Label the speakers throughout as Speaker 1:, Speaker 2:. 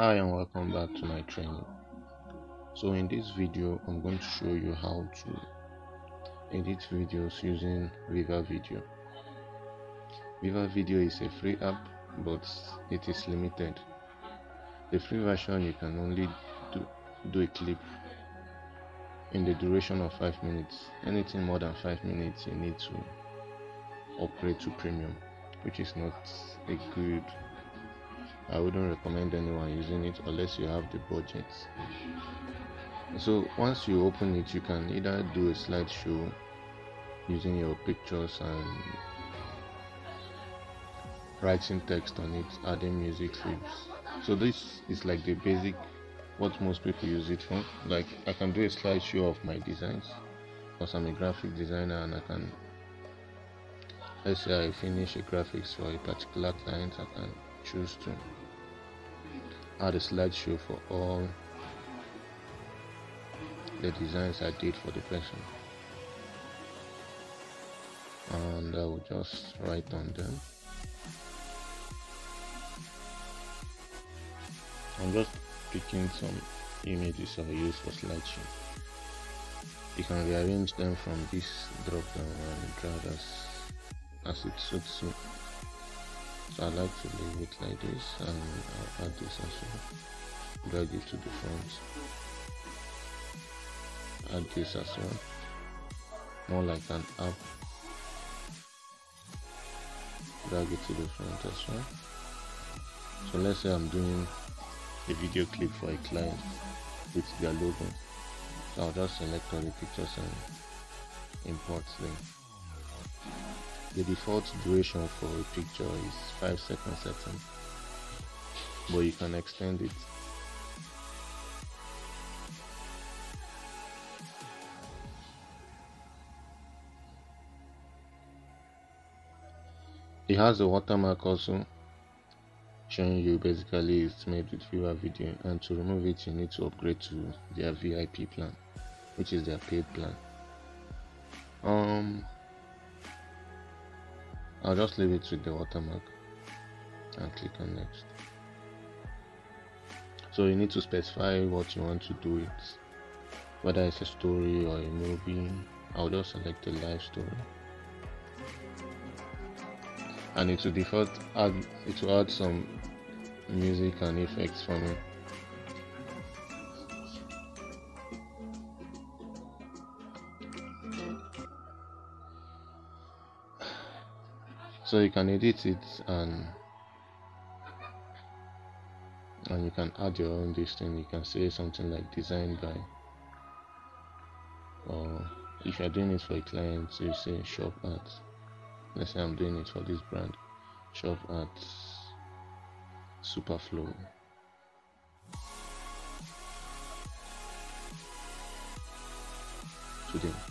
Speaker 1: hi and welcome back to my training. So in this video i'm going to show you how to edit videos using viva video. Viva video is a free app but it is limited. The free version you can only do, do a clip in the duration of five minutes. Anything more than five minutes you need to upgrade to premium which is not a good I wouldn't recommend anyone using it unless you have the budget. So once you open it, you can either do a slideshow using your pictures and writing text on it, adding music clips. So this is like the basic what most people use it for. Like I can do a slideshow of my designs because I'm a graphic designer and I can let's say I finish a graphics for a particular client I can choose to add a slideshow for all the designs I did for the person. And I will just write on them. I'm just picking some images I use for slideshow you can rearrange them from this drop down and drag as, as it suits you so I like to leave it like this and I'll add this as well. Drag it to the front. Add this as well. More like an app. Drag it to the front as well. So let's say I'm doing a video clip for a client with their logo. So I'll just select all the pictures and import them the default duration for a picture is 5 seconds second but you can extend it. It has a watermark also showing you basically it's made with Viva Video and to remove it you need to upgrade to their VIP plan which is their paid plan. Um I'll just leave it with the watermark and click on next. So you need to specify what you want to do it, whether it's a story or a movie. I'll just select a live story. And it will default add it will add some music and effects for me. So you can edit it and and you can add your own this thing. You can say something like design by or if you're doing it for a client so you say shop at let's say i'm doing it for this brand. Shop at superflow. Today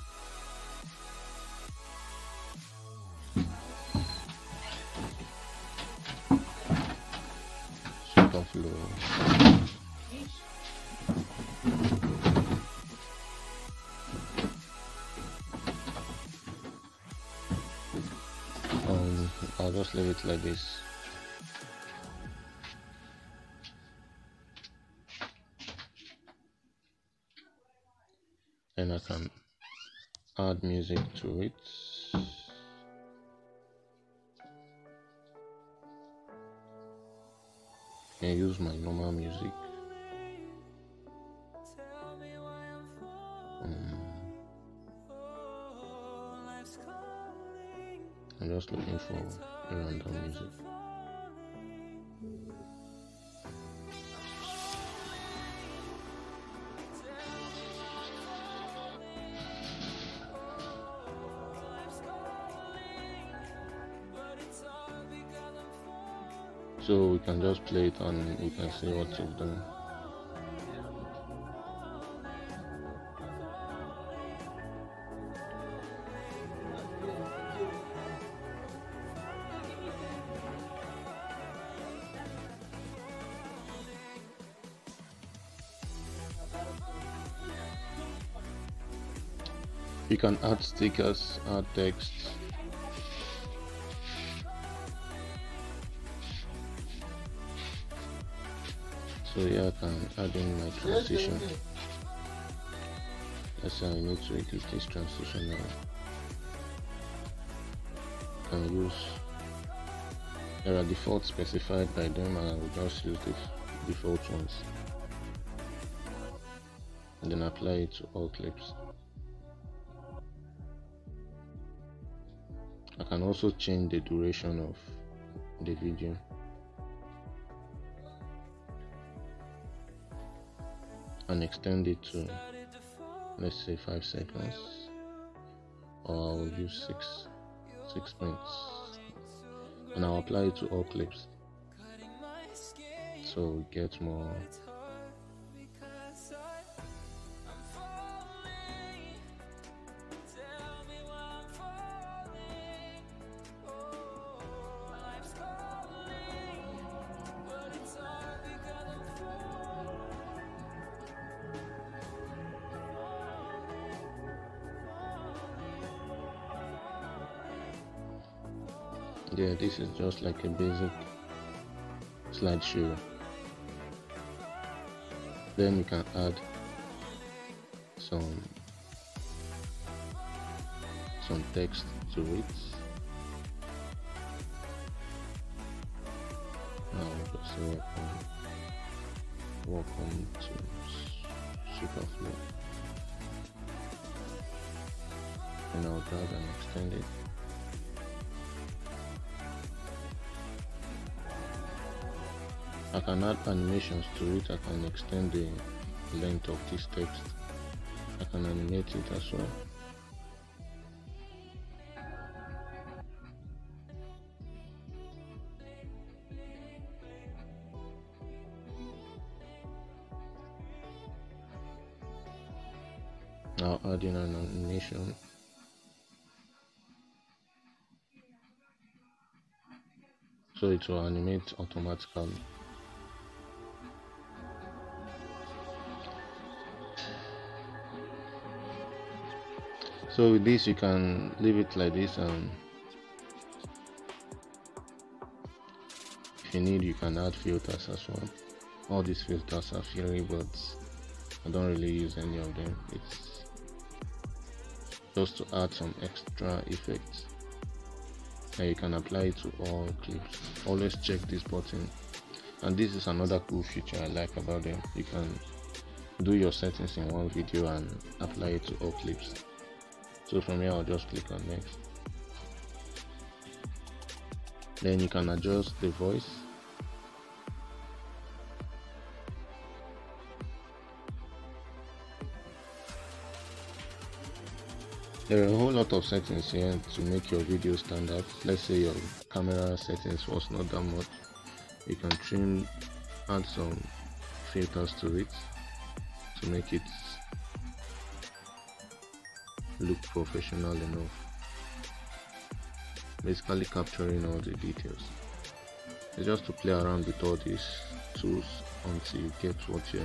Speaker 1: um I'll just leave it like this. And I can add music to it and use my normal music. Um, I'm just looking for random music. So we can just play it and you can see what you've done. You can add stickers add text so here I can add in my transition. Let's say I need to edit this transition now. I can use there are defaults specified by them and I will just use the default ones. And then apply it to all clips. I can also change the duration of the video and extend it to let's say 5 seconds or I'll use 6 6 minutes and I'll apply it to all clips. So we get more yeah this is just like a basic slideshow. Then we can add some some text to it. Now just say welcome welcome to superflow. And I'll drag and extend it I can add animations to it, I can extend the length of this text, I can animate it as well. Now add in an animation so it will animate automatically. So with this you can leave it like this and if you need you can add filters as well. All these filters are free but I don't really use any of them. It's just to add some extra effects. And you can apply it to all clips. Always check this button. And this is another cool feature I like about them. You can do your settings in one video and apply it to all clips so from here I'll just click on next. Then you can adjust the voice. There are a whole lot of settings here to make your video stand out. Let's say your camera settings was not that much. You can trim add some filters to it to make it look professional enough. Basically capturing all the details. It's just to play around with all these tools until you get what you're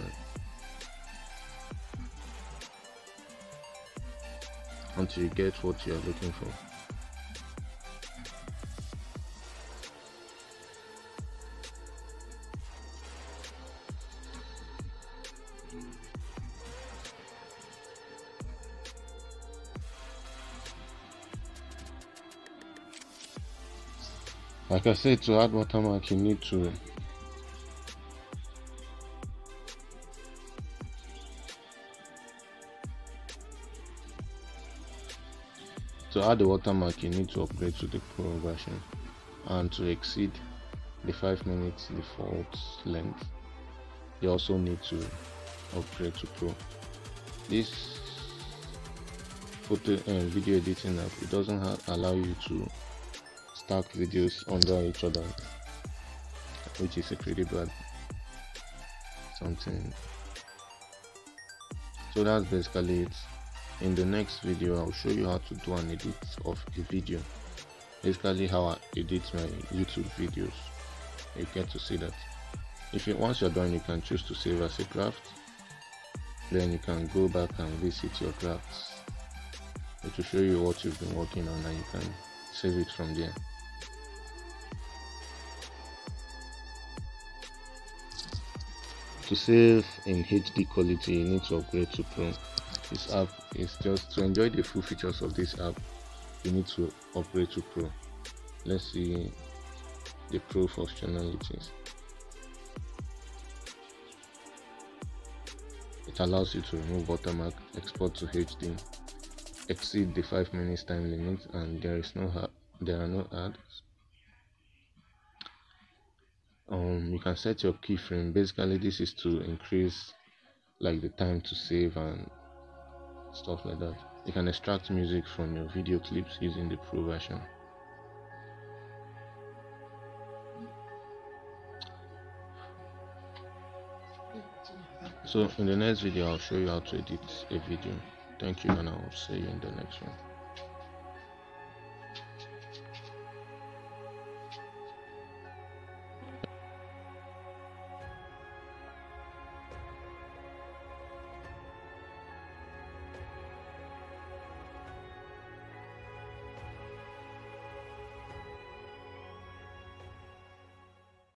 Speaker 1: until you get what you're looking for like I said to add watermark you need to to add the watermark you need to upgrade to the pro version and to exceed the 5 minutes default length. You also need to upgrade to pro. This photo and uh, video editing app it doesn't allow you to stack videos under each other which is a pretty bad something. So that's basically it. In the next video i'll show you how to do an edit of a video. Basically how i edit my youtube videos. You get to see that. If you once you're done you can choose to save as a draft then you can go back and visit your drafts to show you what you've been working on and you can save it from there to save in HD quality you need to upgrade to Pro. This app is just to enjoy the full features of this app you need to upgrade to Pro. Let's see the Pro functionalities. It allows you to remove watermark export to HD exceed the 5 minutes time limit and there is no there are no ads um you can set your keyframe basically this is to increase like the time to save and stuff like that. You can extract music from your video clips using the pro version. So in the next video i'll show you how to edit a video. Thank you and i'll see you in the next one